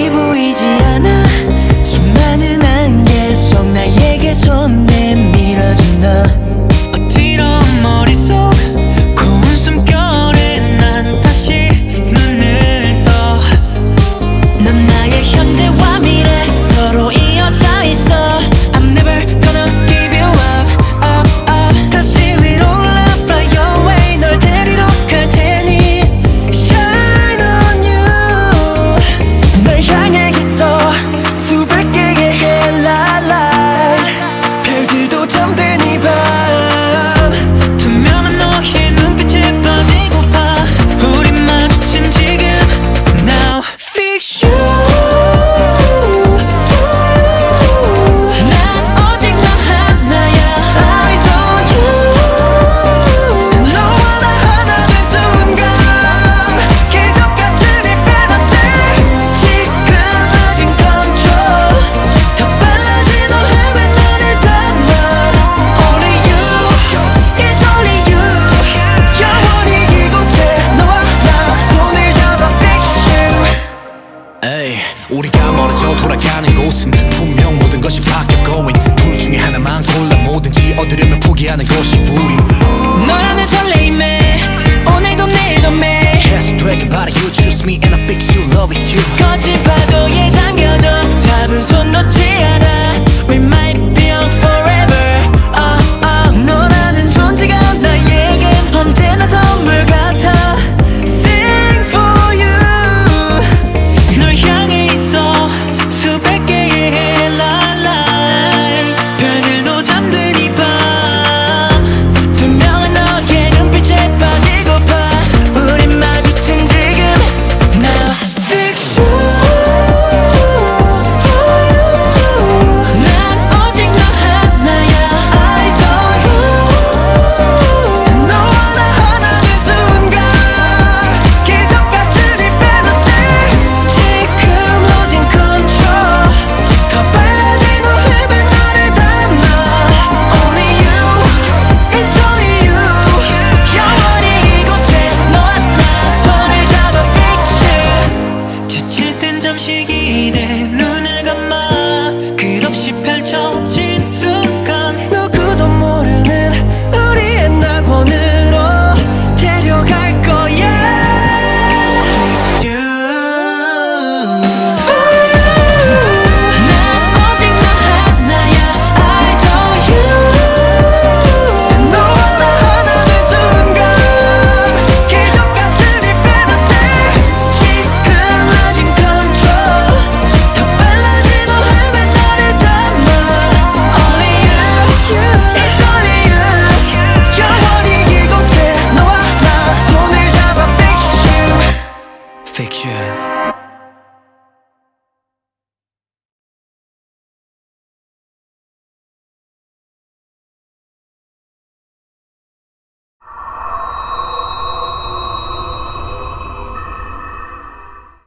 답이 보이지 않아. 수많은 안개 속 나에게 손 내밀어준 너. 곳은 분명 모든 것이 바뀌어 going. 둘 중에 하나만 골라 뭐든지 얻으려면 포기하는 것이